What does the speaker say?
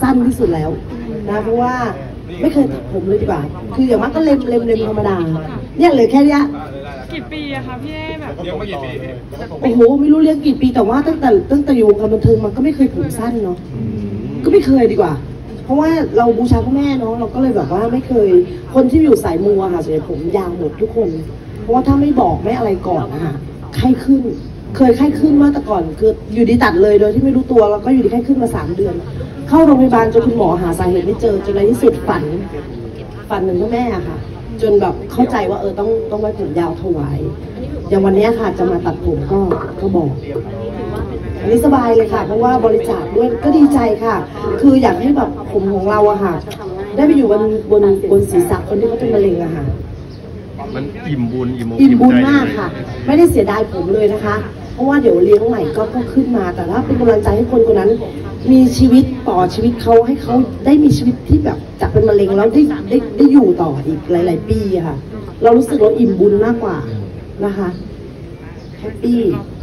สั้นที่สุดแล้วนะเพราะว่าไม่เคยตัดผมเลยดีกว่า คืออย่างมากก็เล็มเล็มเล็มธรรมดา เนี่ยเหลยแค่เนี้ยกี่ปีอะคะพี่เอแบบเลี้ยงมากี่ปีพี่โอ้โหไม่รู้เรียกกี่ปีแต่ว่าตั้งแต่ตั้งแต่อยู่วงการบันเทิงมันก็ไม่เคยผมสั้นเนาะก็ไม่เคยดีกว่า เพราะว่าเราบูชาพระแม่เนาะเราก็เลยแบบว่าไม่เคยคนที่อยู่สายมูอะค่ะส่วนใหญ่ผมยาวหมดทุกคน เพราะว่าถ้าไม่บอกไม่อะไรก่อนนะคะไข้ขึ้น เคยไข้ขึ้นมื่อแต่ก่อนคืออยู่ดีตัดเลยโดยที่ไม่รู้ตัวแล้วก็อยู่ดีไข้ขึ้นมาสามเดือน เข้าโรงพยาบาลจนคุณหมอหาสาเหตุไม่เจอจนในที่สุดฝัน ฝันหนึ่งพ่อแม่ค่ะ จนแบบเข้าใจว่าเออต้องต้องไว้ผมยาวถวาย อย่างวันนี้ค่ะจะมาตัดผมก็ก็บอกอันนี้สบายเลยค่ะ เพราะว่าบริจาคด้วยก็ดีใจค่ะ คืออยากให้แบบผมของเราอะค่ะ ได้ไปอยู่บนบนบนศีรษะคนที่เขาเป็นมะเร็งอะค่ะ มันอิ่มบุญอิ่มอกอิ่มบุญใจมากค่ะ ไม่ได้เสียดายผมเลยนะคะ เพราะว่าเดี๋ยวเลี้ยงใหม่ก็ก็ขึ้นมา แต่ถ้าเป็นกำลังใจให้คนคนนั้น มีชีวิตต่อชีวิตเขาให้เขาได้มีชีวิตที่แบบจากเป็นมะเร็งแล้วได้ได้ได้อยู่ต่ออีกหลาย ๆ ปีอะค่ะ เรารู้สึกเราอิ่มบุญมากกว่านะคะ happy ขอบ